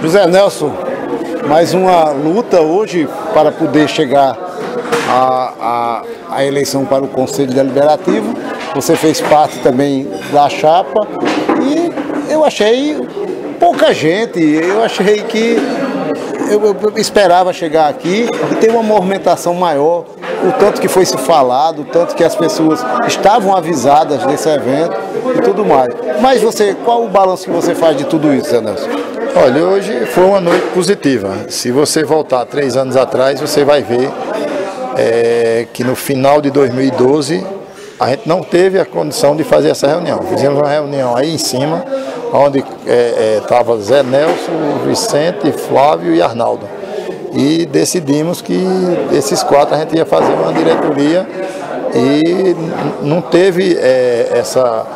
José Nelson, mais uma luta hoje para poder chegar à, à, à eleição para o Conselho Deliberativo. Você fez parte também da chapa e eu achei pouca gente, eu achei que eu, eu, esperava chegar aqui e ter uma movimentação maior, o tanto que foi se falado, o tanto que as pessoas estavam avisadas desse evento e tudo mais. Mas você, qual o balanço que você faz de tudo isso, Zé Nelson? Olha, hoje foi uma noite positiva. Se você voltar três anos atrás, você vai ver é, que no final de 2012 a gente não teve a condição de fazer essa reunião. Fizemos uma reunião aí em cima, onde estava é, é, Zé Nelson, Vicente, Flávio e Arnaldo. E decidimos que esses quatro a gente ia fazer uma diretoria e não teve é, essa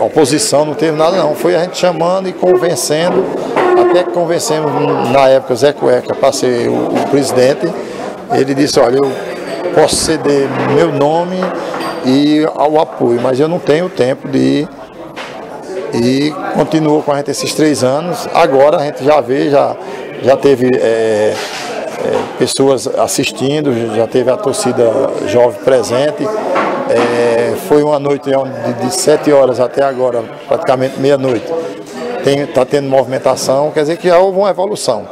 oposição, não teve nada não. Foi a gente chamando e convencendo, até que convencemos na época Zé Cueca para ser o, o presidente. Ele disse, olha, eu posso ceder meu nome e ao apoio, mas eu não tenho tempo de ir. E continuou com a gente esses três anos. Agora a gente já vê, já, já teve é, é, pessoas assistindo, já teve a torcida jovem presente. É, foi uma noite de, de sete horas até agora, praticamente meia-noite. Está tendo movimentação, quer dizer que já houve uma evolução.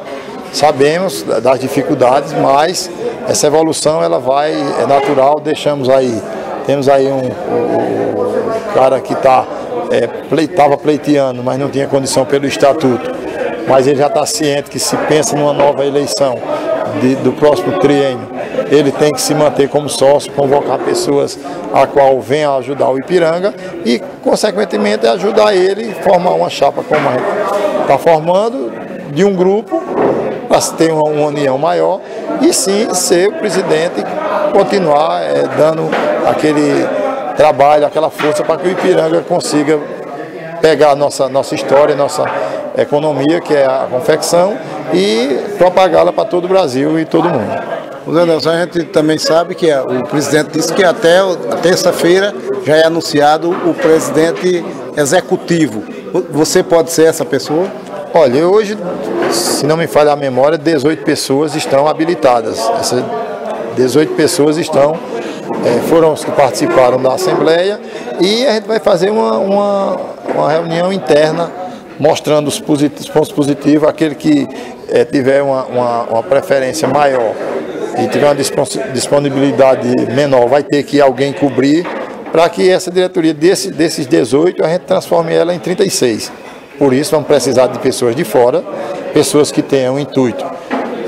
Sabemos das dificuldades, mas essa evolução ela vai, é natural, deixamos aí. Temos aí um, um, um cara que está é, estava pleiteando, mas não tinha condição pelo estatuto. Mas ele já está ciente que se pensa numa nova eleição de, do próximo triênio, ele tem que se manter como sócio, convocar pessoas a qual venham ajudar o Ipiranga e, consequentemente, ajudar ele a formar uma chapa como a gente está formando de um grupo para ter uma, uma, união maior e sim ser o presidente continuar é, dando aquele trabalho, aquela força para que o Ipiranga consiga pegar nossa, nossa história, nossa economia, que é a confecção, e propagá-la para todo o Brasil e todo mundo. O Nelson, a gente também sabe que o presidente disse que até terça-feira já é anunciado o presidente executivo. Você pode ser essa pessoa? Olha, hoje, se não me falha a memória, 18 pessoas estão habilitadas. Essas 18 pessoas estão, é, foram os que participaram da Assembleia e a gente vai fazer uma, uma, uma reunião interna mostrando os, positivos, os pontos positivos, aquele que é, tiver uma, uma, uma preferência maior e tiver uma disponibilidade menor, vai ter que alguém cobrir para que essa diretoria desse, desses 18 a gente transforme ela em 36. Por isso vamos precisar de pessoas de fora, pessoas que tenham o intuito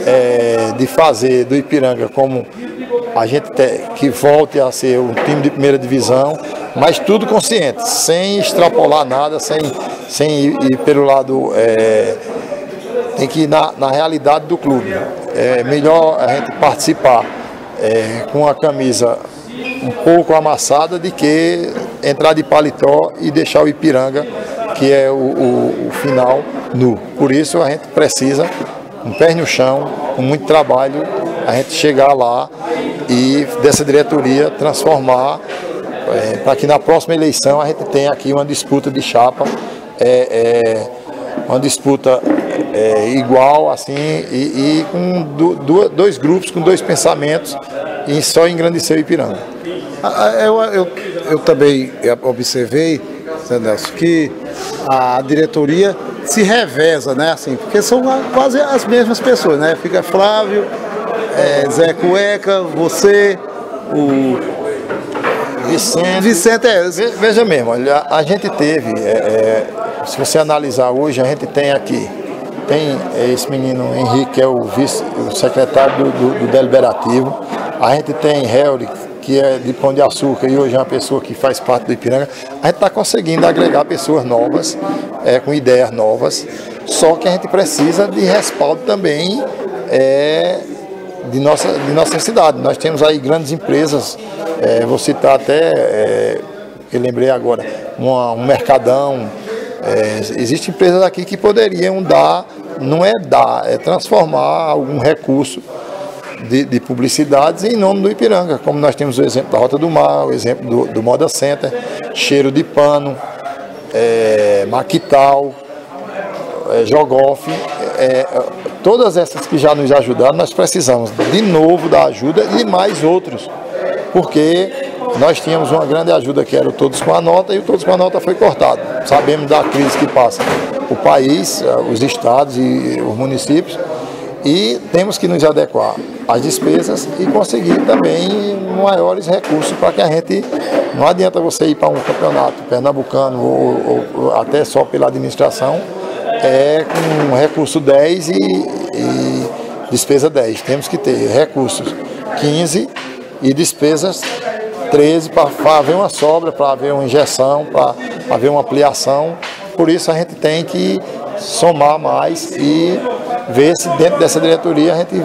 é, de fazer do Ipiranga como a gente te, que volte a ser um time de primeira divisão, mas tudo consciente, sem extrapolar nada, sem, sem ir, ir pelo lado. É, tem que ir na, na realidade do clube é melhor a gente participar é, com a camisa um pouco amassada de que entrar de paletó e deixar o Ipiranga, que é o, o, o final, nu. Por isso a gente precisa, um pé no chão, com muito trabalho, a gente chegar lá e dessa diretoria transformar é, para que na próxima eleição a gente tenha aqui uma disputa de chapa, é, é, uma disputa é, igual, assim, e, e com do, dois grupos, com dois pensamentos, e só engrandecer o Ipiranga. Eu, eu, eu também observei, Nelson, que a diretoria se reveza, né? Assim, porque são quase as mesmas pessoas, né? Fica Flávio, é, Zé Cueca, você, o Vicente. Vicente é. Veja mesmo, olha, a gente teve, é, é, se você analisar hoje, a gente tem aqui tem esse menino Henrique, que é o vice, o secretário do, do, do deliberativo. A gente tem Helry, que é de Pão de Açúcar e hoje é uma pessoa que faz parte do Ipiranga. A gente está conseguindo agregar pessoas novas, é, com ideias novas, só que a gente precisa de respaldo também é, de, nossa, de nossa cidade. Nós temos aí grandes empresas, é, vou citar até, é, eu lembrei agora, uma, um Mercadão, é, existem empresas aqui que poderiam dar não é dar, é transformar algum recurso de, de, publicidades em nome do Ipiranga, como nós temos o exemplo da Rota do Mar, o exemplo do, do Moda Center, cheiro de pano, é, maquital, é, Jogoff, é, todas essas que já nos ajudaram, nós precisamos de novo da ajuda e mais outros, porque nós tínhamos uma grande ajuda que era o Todos com a Nota e o Todos com a Nota foi cortado. Sabemos da crise que passa o país, eh, os estados e os municípios e temos que nos adequar às despesas e conseguir também maiores recursos para que a gente não adianta você ir para um campeonato pernambucano ou, ou até só pela administração é com recurso 10 e, e despesa 10. Temos que ter recursos 15 e despesas 13 para haver uma sobra, para haver uma injeção, para haver uma ampliação. Por isso a gente tem que somar mais e ver se dentro dessa diretoria a gente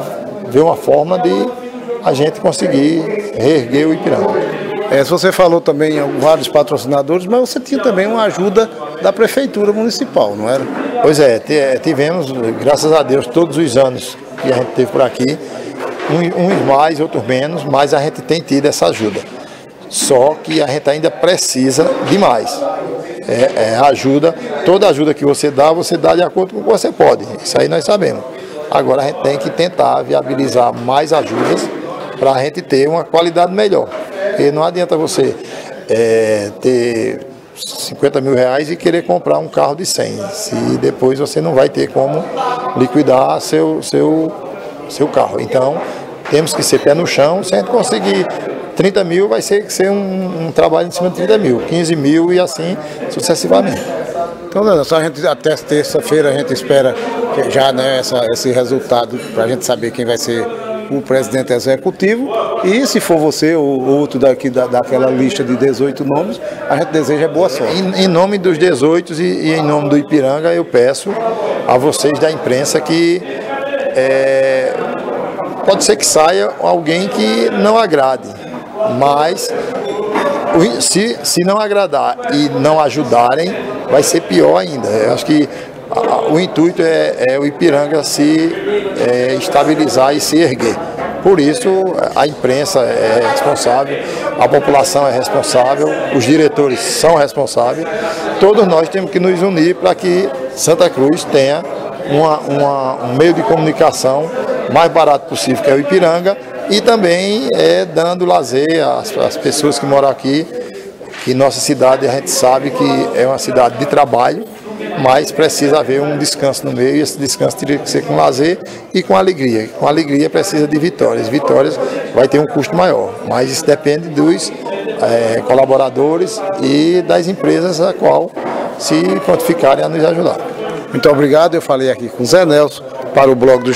vê uma forma de a gente conseguir reerguer o Ipiranga. É, você falou também em vários patrocinadores, mas você tinha também uma ajuda da Prefeitura Municipal, não era? Pois é, é tivemos, graças a Deus, todos os anos que a gente teve por aqui, uns mais, outros menos, mas a gente tem tido essa ajuda. Só que a gente ainda precisa de mais. É, é, ajuda, toda ajuda que você dá, você dá de acordo com o que você pode. Isso aí nós sabemos. Agora a gente tem que tentar viabilizar mais ajudas para a gente ter uma qualidade melhor. Porque não adianta você é, ter 50 mil reais e querer comprar um carro de 100, se depois você não vai ter como liquidar seu, seu, seu carro. Então, temos que ser pé no chão, se a gente conseguir 30 mil vai ser, ser um, um, trabalho em cima de 30 mil, 15 mil e assim sucessivamente. Então, Leandro, a gente, até terça-feira a gente espera já né, essa, esse resultado para a gente saber quem vai ser o presidente executivo e se for você ou outro daqui da, daquela lista de 18 nomes, a gente deseja boa sorte. Em, em nome dos 18 e, e, em nome do Ipiranga, eu peço a vocês da imprensa que é, pode ser que saia alguém que não agrade, mas se, se não agradar e não ajudarem, vai ser pior ainda. Eu acho que o intuito é, é o Ipiranga se é, estabilizar e se erguer. Por isso, a imprensa é responsável, a população é responsável, os diretores são responsáveis. Todos nós temos que nos unir para que Santa Cruz tenha uma, uma, um meio de comunicação mais barato possível, que é o Ipiranga, e também é, dando lazer às, às pessoas que moram aqui, que nossa cidade a gente sabe que é uma cidade de trabalho, mas precisa haver um descanso no meio e esse descanso teria que ser com lazer e com alegria. Com alegria precisa de vitórias. Vitórias vai ter um custo maior, mas isso depende dos é, colaboradores e das empresas a qual se prontificarem a nos ajudar. Muito obrigado, eu falei aqui com o Zé Nelson para o blog do